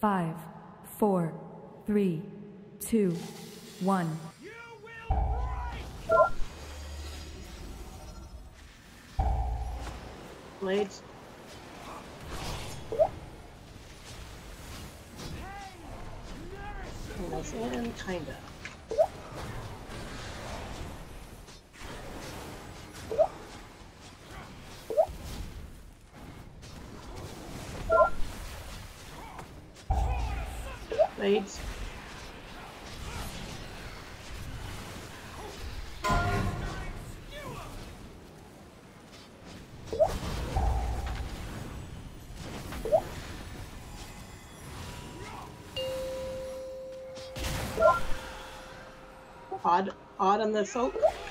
Five, four, three, two, one. Blades. In, kinda. Blades. Odd, odd on the soak. Oh.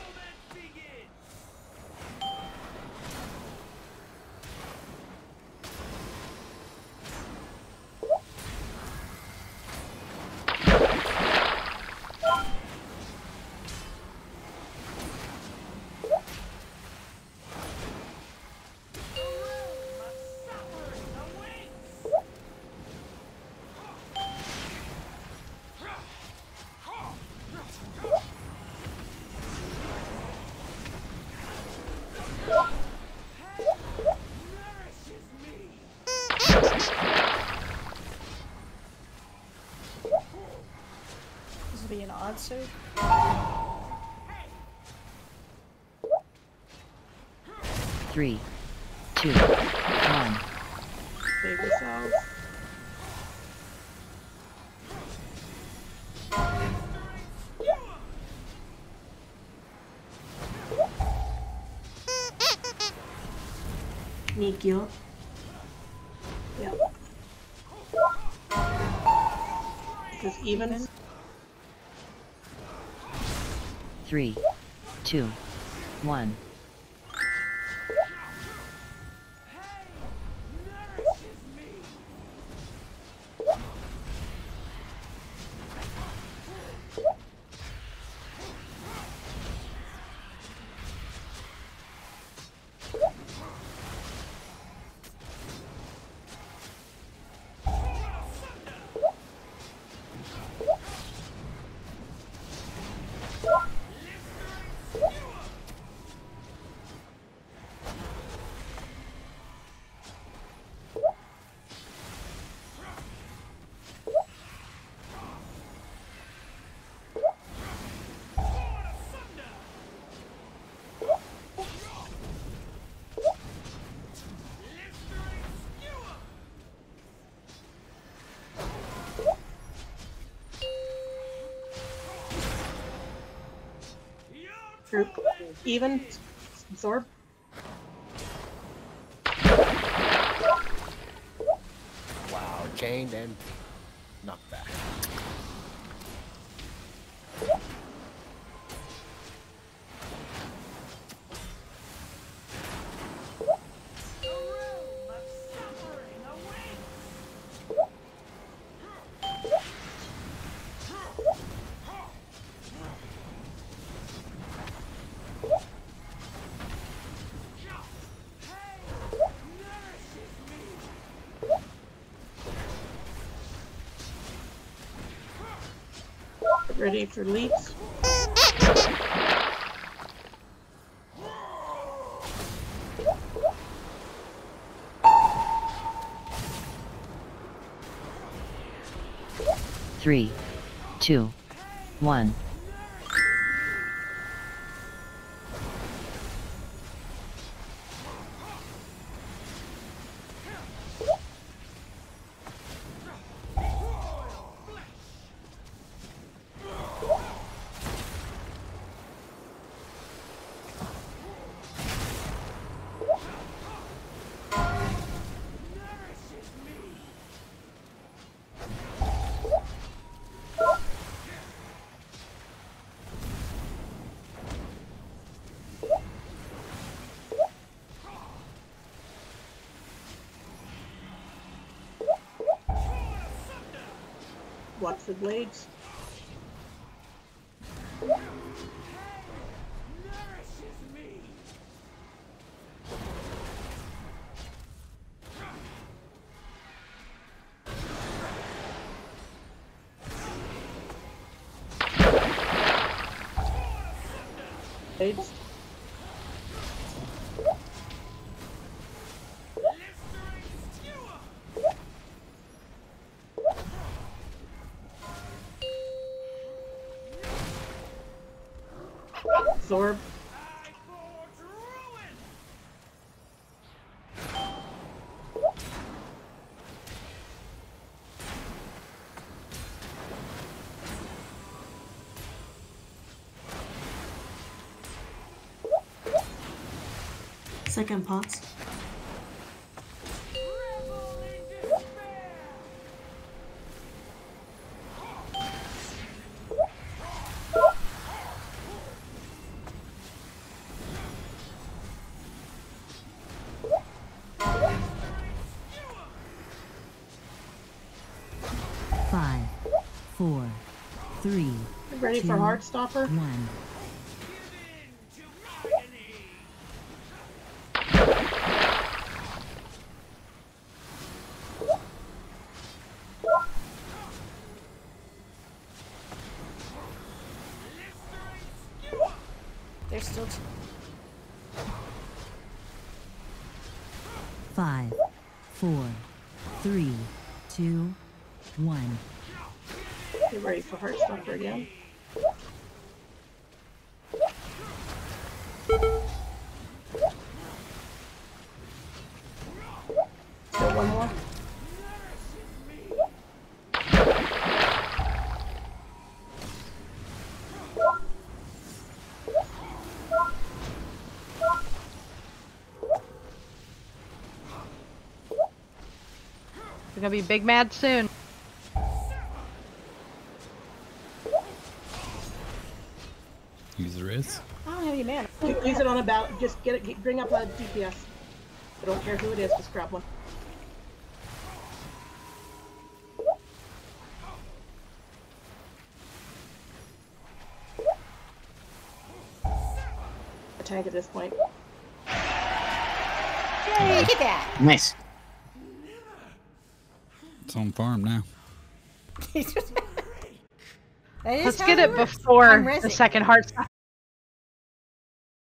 Odd. Three, two, one. Save yourselves. Nikyo. Yep. This even? Three, two, one. Group. Even? Absorb? Wow, chained and knocked back. Ready for leaps. Three, two, one. Watch the blades? Blades. Absorb. Second pots. Five, four, three, Ready for Two. Heartstopper? one. There's still. Five, four, three, two, one. Get ready for Heartstopper again. Still one more. We're gonna be big mad soon. Use. I don't have any mana. Use it on a battle. Just get it. Get, bring up a DPS. I don't care who it is. Just grab one. A tank at this point. Yay, get that! Nice. It's on farm now. That is Let's get it works. before the rezzing. second heart.